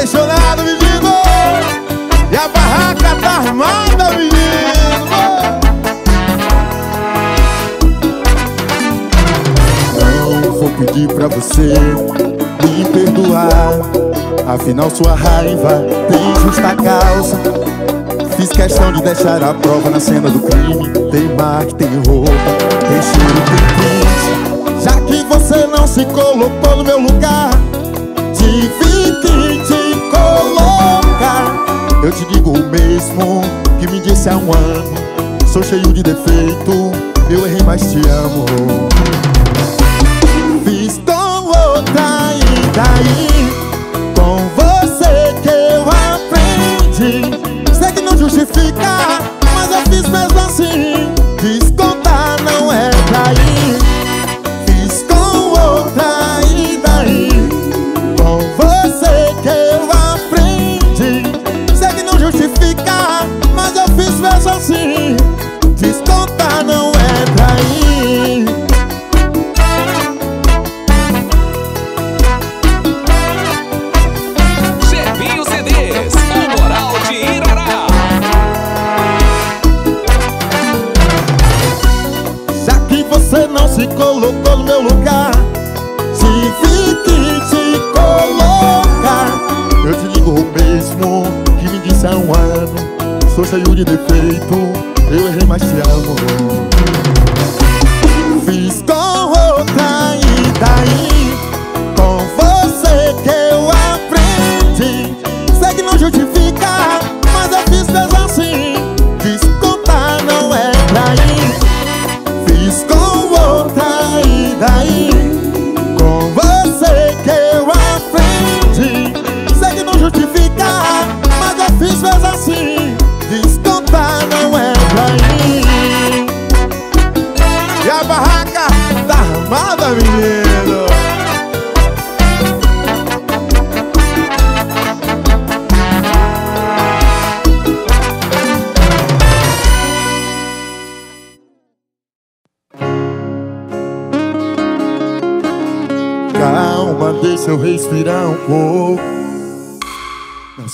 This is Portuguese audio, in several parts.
apaixonado, menino. E a barraca tá armada, menino. Não vou pedir pra você me perdoar. Afinal sua raiva tem justa causa. Fiz questão de deixar a prova na cena do crime. Tem marca, tem roupa, tem cheiro, tem pinche Já que você não se colocou no meu lugar Tive que colocar Eu te digo o mesmo que me disse há um ano. Sou cheio de defeito, eu errei, mas te amo. Fiz com outra e daí Com você que eu aprendi. Sei que não justifica,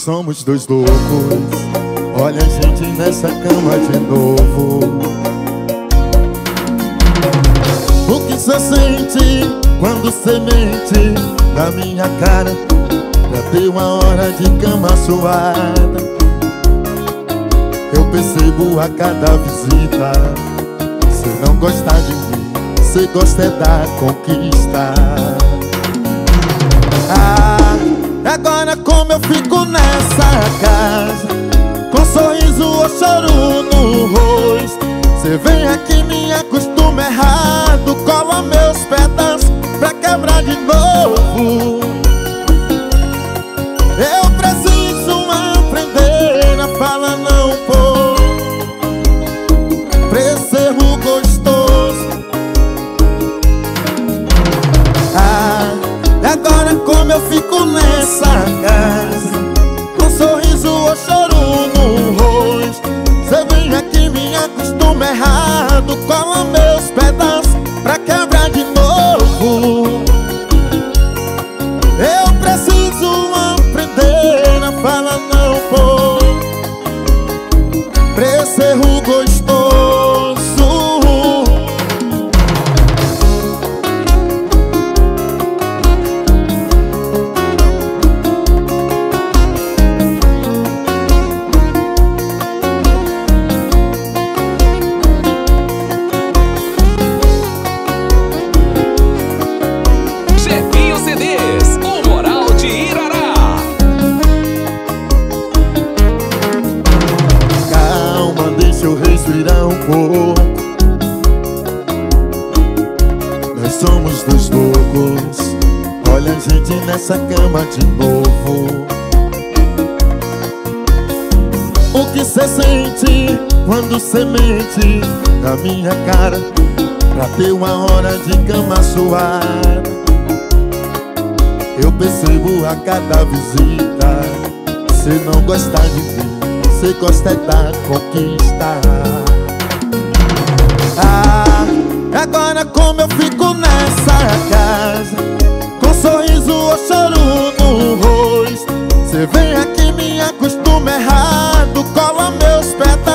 somos dois loucos. Olha a gente nessa cama de novo. O que você sente quando você mente na minha cara? Pra ter uma hora de cama suada. Eu percebo a cada visita. Se não gostar de mim, você gosta é da conquista. Ah, agora como eu fico nessa casa Com sorriso ou choro no rosto. Cê vem aqui me acostuma errado Cola meus pedaços pra quebrar de novo. Eu preciso aprender a falar não, pô. Pra gostoso. Ah, e agora como eu fico casa Com sorriso ou choro no rosto Cê vem aqui me acostuma errado. Cola meus pedaços O que cê sente quando cê mente na minha cara Pra ter uma hora de cama suada Eu percebo a cada visita Cê não gosta de mim Cê gosta da conquista. Ah, agora como eu fico nessa casa Com sorriso ou choro no rosto Cê fala meus pés.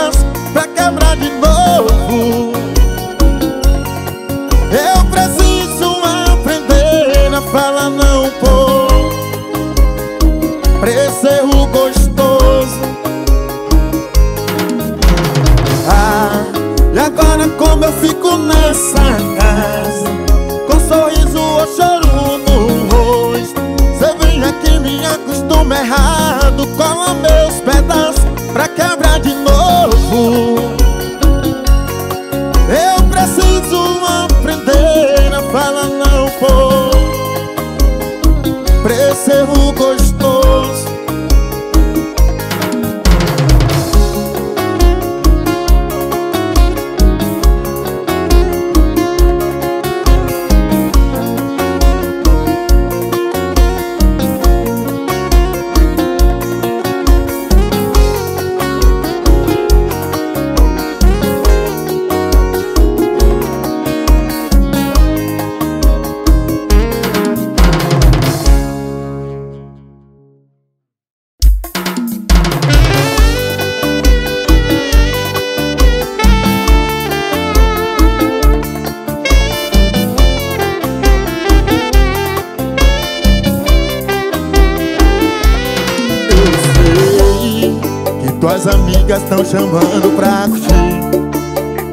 Tuas amigas estão chamando pra curtir.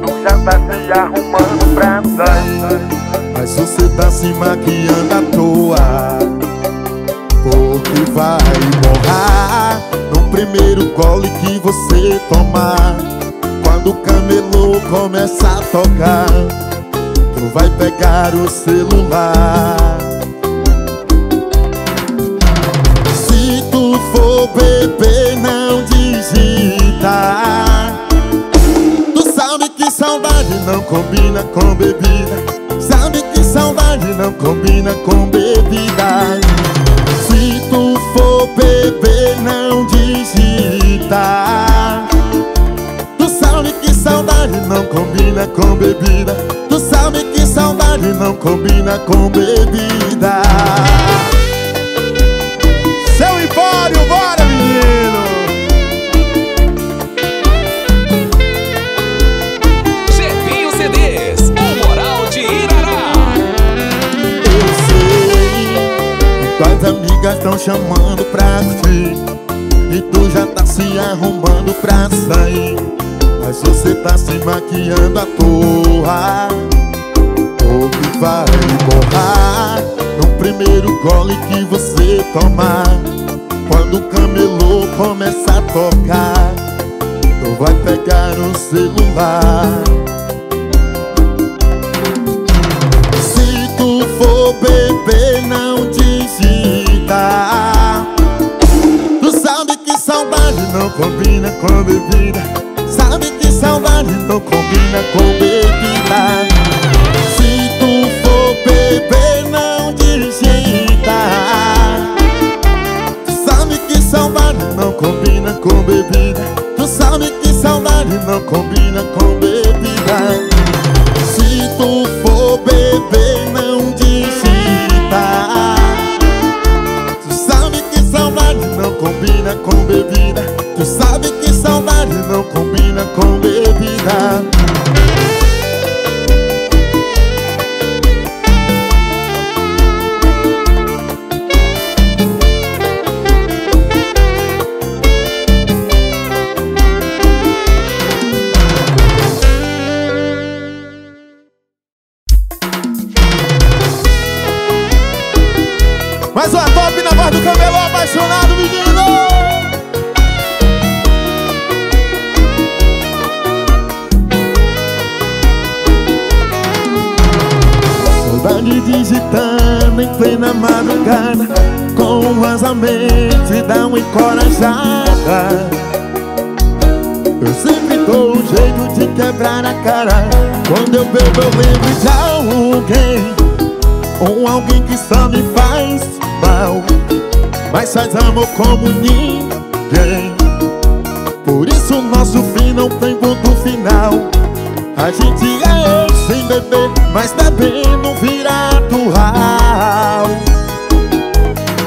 Tu já tá se arrumando pra sair Mas você tá se maquiando à toa. Porque vai borrar No primeiro gole que você tomar. Quando o camelô começa a tocar Tu vai pegar o celular. Se tu for beber, não digita Tu sabe que saudade não combina com bebida. Sabe que saudade não combina com bebida. Se tu for beber, não digita Tu sabe que saudade não combina com bebida. Tu sabe que saudade não combina com bebida amigas estão chamando pra curtir E tu já tá se arrumando pra sair. Mas você tá se maquiando à toa. Ou que vai borrar No primeiro gole que você tomar. Quando o camelô começa a tocar Tu vai pegar o celular. Se tu for beber, não combina com bebida. Sabe que saudade não combina com bebida. Se tu for beber, não digita Tu sabe que saudade não combina com bebida. Tu sabe que saudade não combina com bebida Mais uma top na voz do camelô apaixonado, menino! Saudade digitando em plena madrugada Com um vazamento dá uma encorajada Eu sempre dou um jeito de quebrar a cara Quando eu bebo eu lembro de alguém um alguém que só me faz mal Mas faz amor como ninguém. Por isso nosso fim não tem ponto final. A gente é eu sem beber Mas bebendo vira atual.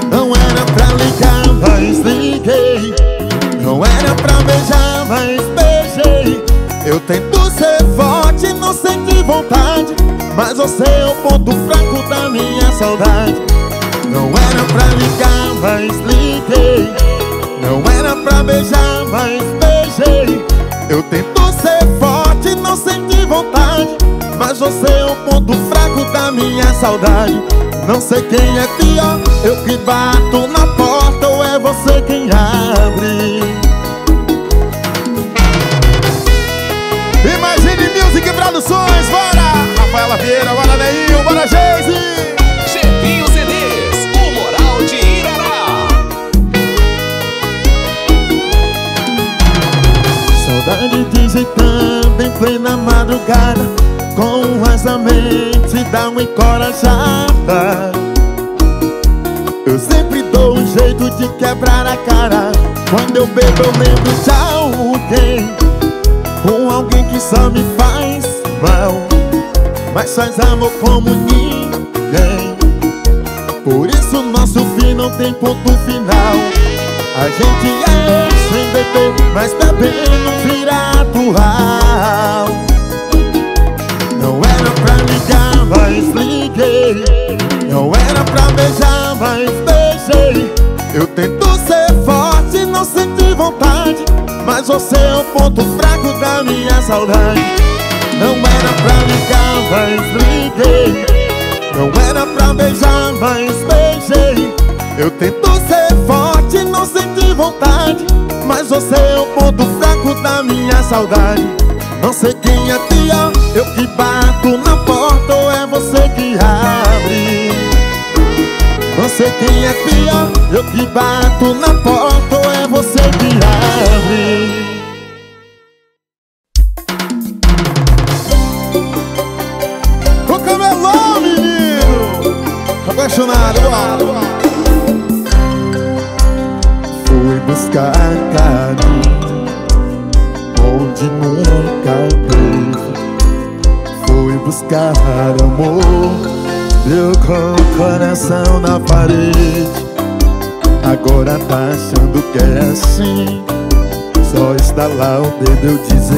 Não era pra ligar, mas liguei. Não era pra beijar, mas beijei. Eu tento ser forte, não senti vontade Mas você é o ponto fraco da minha saudade Não era pra ligar, mas liguei. Não era pra beijar, mas beijei. Eu tento ser forte, não senti vontade. Mas você é o ponto fraco da minha saudade. Não sei quem é pior, eu que bato na porta Ou é você quem abre. Imagine Music Produções, bora! Rafaela Vieira, bora Neil, bora Geise! Digitando em plena madrugada Com asa mente dá uma encorajada. Eu sempre dou um jeito de quebrar a cara. Quando eu bebo eu lembro de alguém Com alguém que só me faz mal. Mas faz amor como ninguém. Por isso nosso fim não tem ponto final a gente é ex sem beber, mas bebendo vira atual Não era pra ligar, mas liguei. Não era pra beijar, mas beijei. Eu tento ser forte, não senti vontade Mas você é o ponto fraco da minha saudade. Não era pra ligar, mas liguei. Não era pra beijar, mas beijei. Eu tento ser vontade Mas você é o ponto fraco da minha saudade. Não sei quem é pior, eu que bato na porta Ou é você que abre? Não sei quem é pior, eu que bato na porta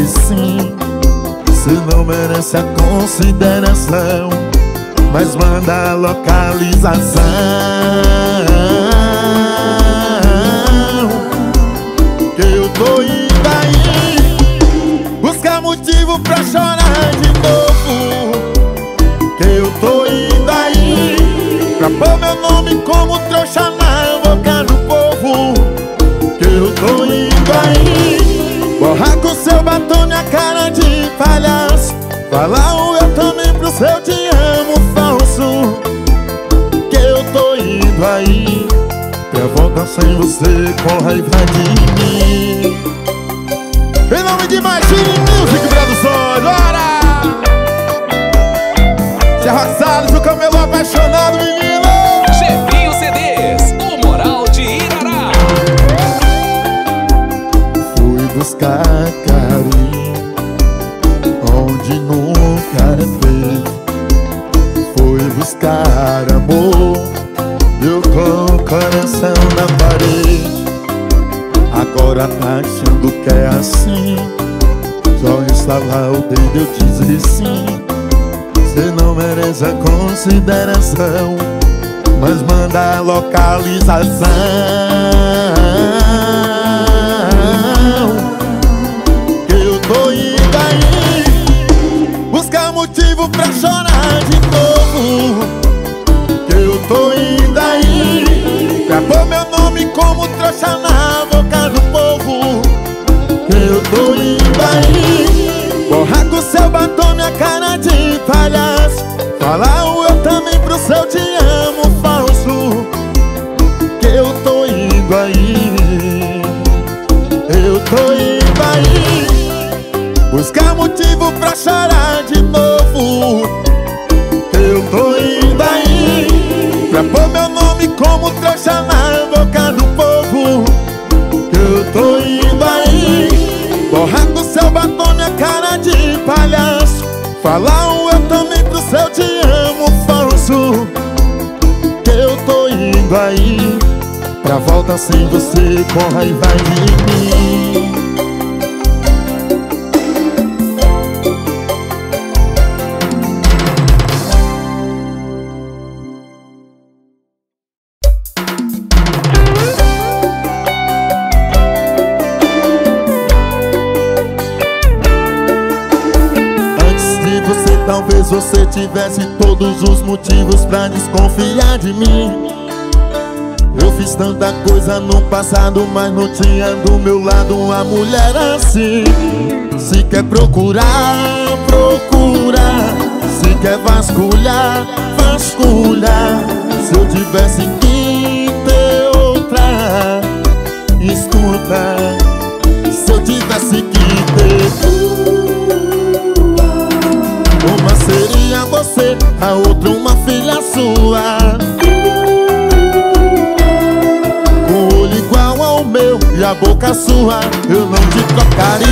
dizer sim. Você não merece a consideração Mas manda a localização. Que eu tô indo aí Buscar motivo pra chorar de novo. Que eu tô indo aí Pra pôr meu nome como trouxa na boca do povo. Que eu tô indo aí Borrar com seu batom minha cara de palhaço. Falar o eu também pro seu te amo falso. Que eu tô indo aí Pra voltar sem você com raiva de mim. Em nome de Machine Music Produções, bora! Serra Salles, o camelô apaixonado, menino Onde nunca teve Fui buscar amor Deu com o coração na parede. Agora tá achando que é assim Só instalar o dedo eu dizer sim. Cê não merece a consideração Mas manda a localização motivo pra chorar de novo. Que eu tô indo aí. Pôr meu nome como trouxa na boca do povo. Que eu tô indo aí. Borrar com seu batom minha cara de palhaço. Falar o eu também pro seu te amo falso. Que eu tô indo aí. Eu tô indo aí. Buscar motivo pra chorar de como trouxa na boca do povo Eu tô indo aí Borrar com seu batom minha cara de palhaço. Falar um eu também pro seu te amo falso Que eu tô indo aí Pra volta sem você com raiva de mim você tivesse todos os motivos pra desconfiar de mim. Eu fiz tanta coisa no passado, mas não tinha do meu lado uma mulher assim. Se quer procurar, procura. Se quer vasculhar, vasculha. Se eu tivesse que ter outra Escuta. Se eu tivesse que ter uma você, a outra uma filha sua. Com olho igual ao meu e a boca sua Eu não te trocaria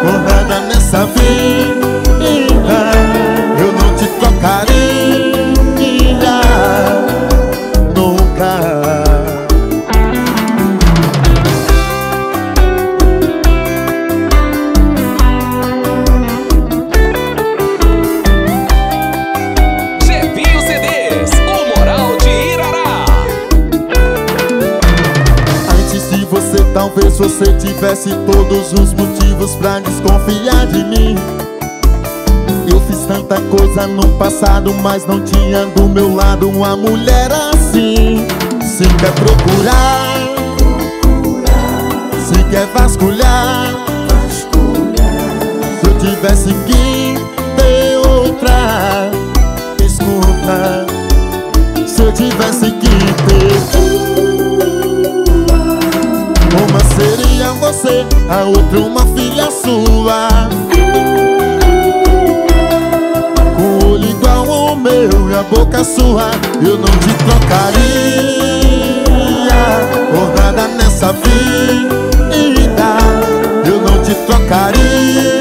por nada nessa vida talvez você tivesse todos os motivos pra desconfiar de mim. Eu fiz tanta coisa no passado, mas não tinha do meu lado uma mulher assim. Se quer procurar, se quer vasculhar, se eu tivesse que ter outra, escuta. Se eu tivesse que ter seria você, a outra uma filha sua. Com o olho igual ao meu e a boca sua Eu não te trocaria. Por nada nessa vida Eu não te trocaria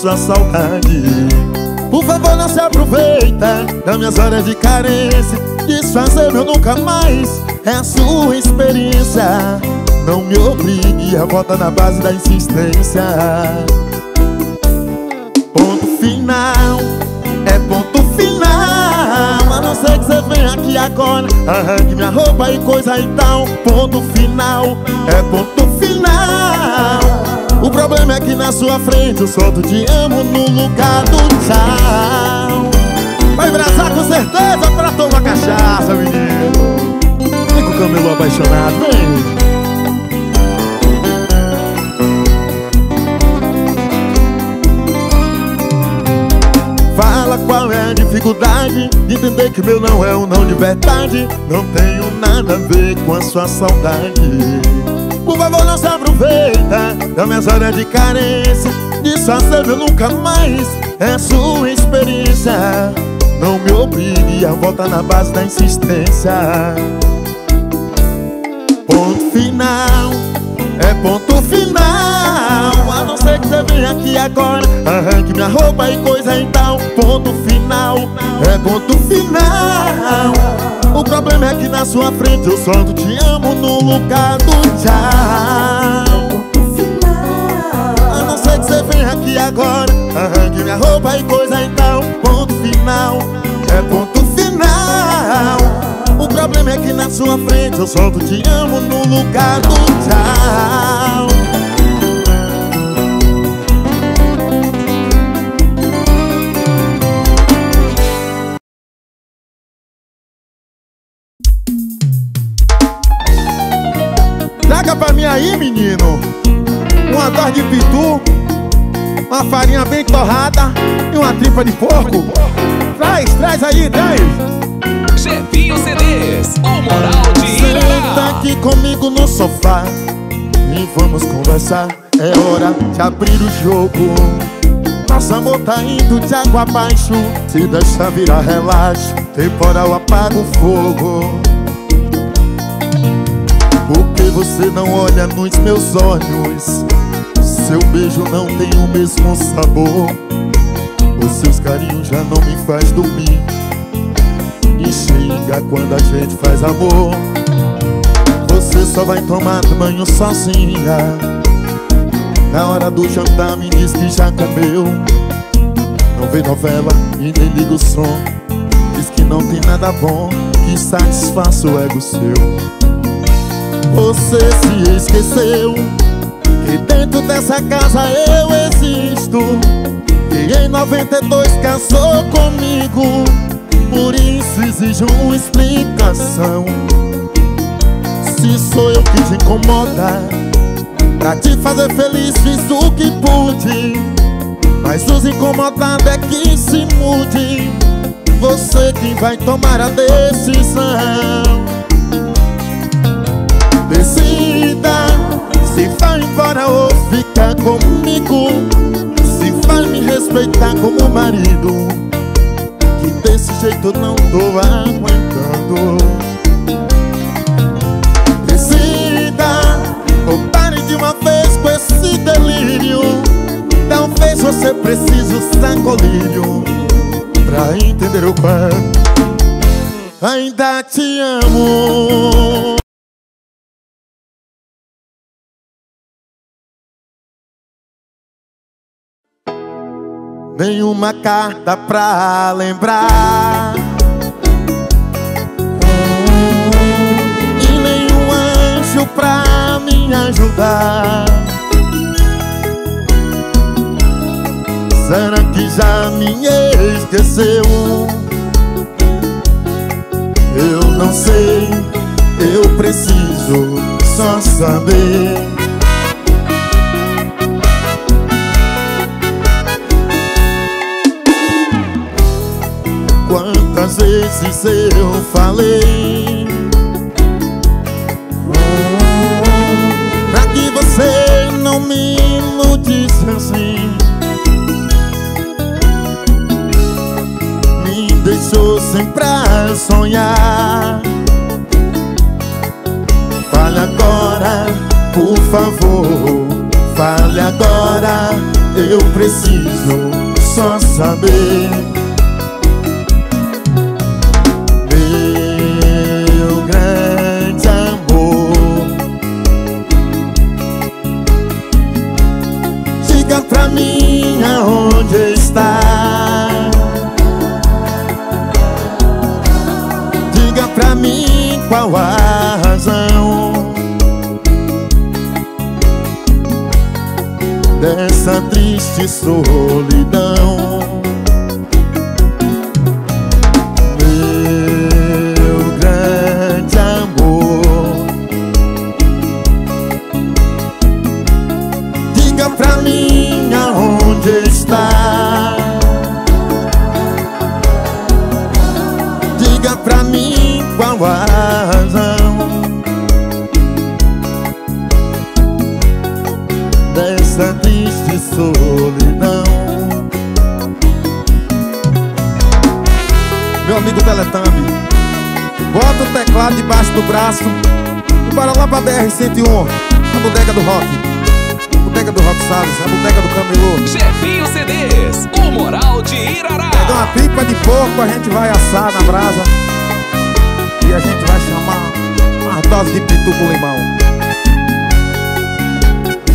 sua saudade. Por favor não se aproveita Das minhas horas de carência. Desfazer meu nunca mais. É a sua experiência. Não me obrigue a voltar na base da insistência. Ponto final, é ponto final. A não ser que você venha aqui agora. Arranque minha roupa e coisa e tal. Ponto final, é ponto O problema é que na sua frente eu solto te amo no lugar do tchau Vai abraçar com certeza pra tomar cachaça, menino. Vem com o camelo apaixonado, vem. Fala qual é a dificuldade de entender que meu não é um não de verdade. Não tenho nada a ver com a sua saudade Por favor não se aproveita da minhas horas de carência. Meu nunca mais. É sua experiência. Não me obrigue a voltar na base da insistência. Ponto final, é ponto final. A não ser que você venha aqui agora Arranque minha roupa e coisa e tal Ponto final, é ponto final. O problema é que na sua frente eu solto te amo no lugar do tchau. A não ser que você venha aqui agora Arranque minha roupa e coisa e tal Ponto final, é ponto final O problema é que na sua frente eu solto te amo no lugar do tchau Traga pra mim aí, menino Uma dose de pitu Uma farinha bem torrada E uma tripa de porco. Traz, traz aí, traz Chefinho CDs, o moral de Senta Irará. aqui comigo no sofá e vamos conversar. É hora de abrir o jogo. Nosso amor tá indo de água abaixo. Se deixar virar relaxo, temporal apaga o fogo. Por que você não olha nos meus olhos? Seu beijo não tem o mesmo sabor. Os seus carinhos já não me faz dormir. E xinga quando a gente faz amor. Você só vai tomar banho sozinha. Na hora do jantar me diz que já comeu. Não vê novela e nem liga o som. Diz que não tem nada bom que satisfaça o ego seu. Você se esqueceu que dentro dessa casa eu existo. Que em 92 casou comigo. Por isso exige uma explicação. Se sou eu que te incomoda Pra te fazer feliz fiz o que pude. Mas os incomodados é que se mude. Você quem vai tomar a decisão. Decida Se vai embora ou ficar comigo. Se vai me respeitar como marido Que desse jeito não tô aguentando. Decida Ou pare de uma vez com esse delírio. Talvez você precise usar colírio Pra entender o quanto Ainda te amo Nenhuma carta pra lembrar. E nenhum anjo pra me ajudar. Será que já me esqueceu? Eu não sei, eu preciso só saber Quantas vezes eu falei? Pra que você não me iludisse assim? Me deixou sempre pra sonhar. Fale agora, por favor. Fale agora, eu preciso só saber dessa triste solidão. BR-101 A bodega do rock. Bodega do rock Salles A bodega do camelô. Chefinho CDs, o moral de Irará. Pega uma pipa de porco A gente vai assar na brasa. E a gente vai chamar Umas doses de pitu com limão.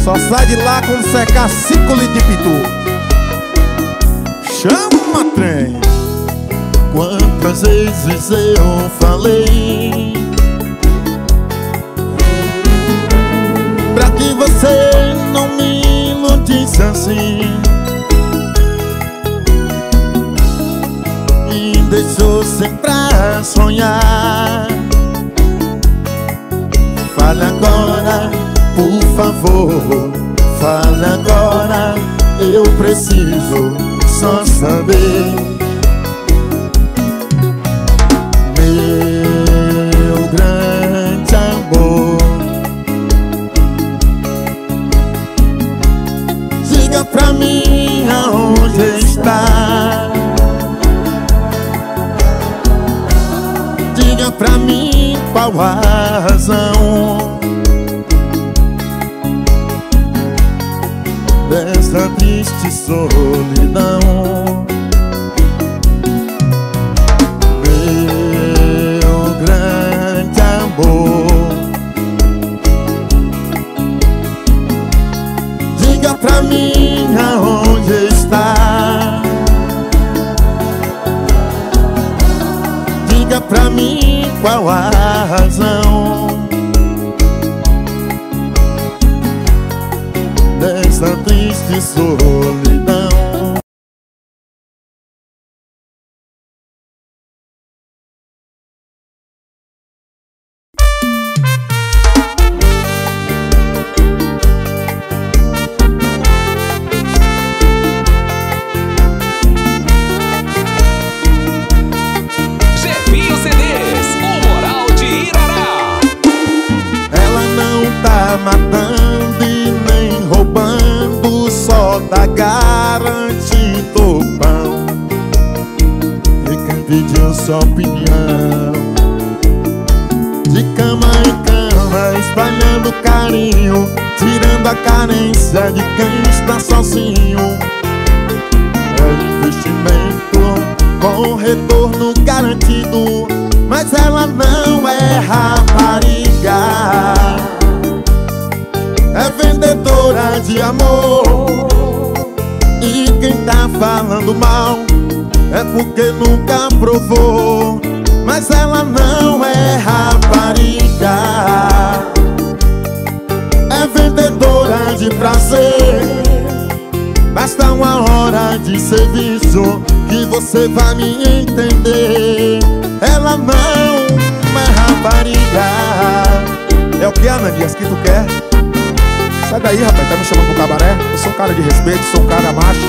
Só sai de lá quando secar 5 litros de pitu. Chama trem. Quantas vezes eu falei iludisse assim Me deixou sempre pra sonhar. Fale agora, por favor Fale agora, eu preciso só saber está Diga pra mim qual a razão Desta triste solidão. Meu grande amor. Diga pra mim aonde está pra mim qual a razão? Dessa triste solidão matando e nem roubando Só garantindo o pão E quem pediu sua opinião. De cama em cama, espalhando carinho Tirando a carência de quem está sozinho. É investimento com retorno garantido Mas ela não é rapariga Vendedora de amor E quem tá falando mal É porque nunca provou Mas ela não é rapariga É vendedora de prazer Basta uma hora de serviço que você vai me entender. Ela não é rapariga. É o que, Ananias, que tu quer? Sai daí, rapaz, tá me chamando pro cabaré? Eu sou um cara de respeito, sou um cara macho.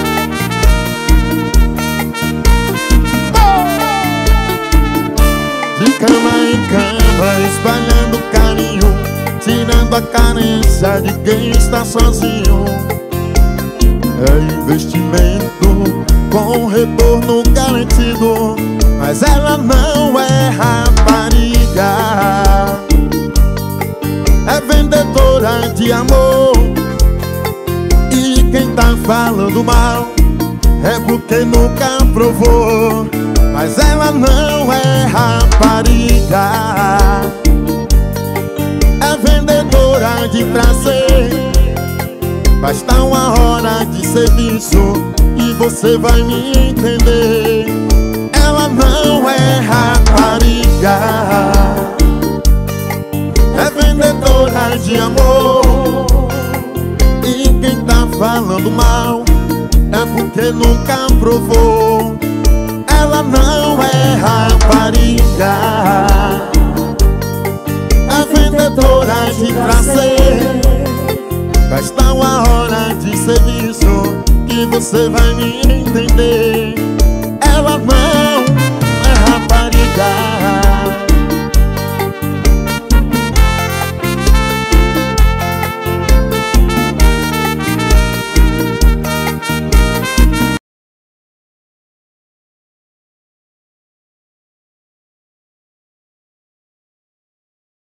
De cama em cama, espalhando carinho, tirando a carência de quem está sozinho. É investimento com retorno garantido, mas ela não é rapariga. É vendedora de amor. E quem tá falando mal é porque nunca provou. Mas ela não é rapariga. É vendedora de prazer. Basta uma hora de serviço e você vai me entender. Ela não é rapariga. de amor. E quem tá falando mal É porque nunca provou. Ela não é rapariga. É vendedora de prazer. Basta tá uma hora de serviço Que você vai me entender. Ela não é rapariga.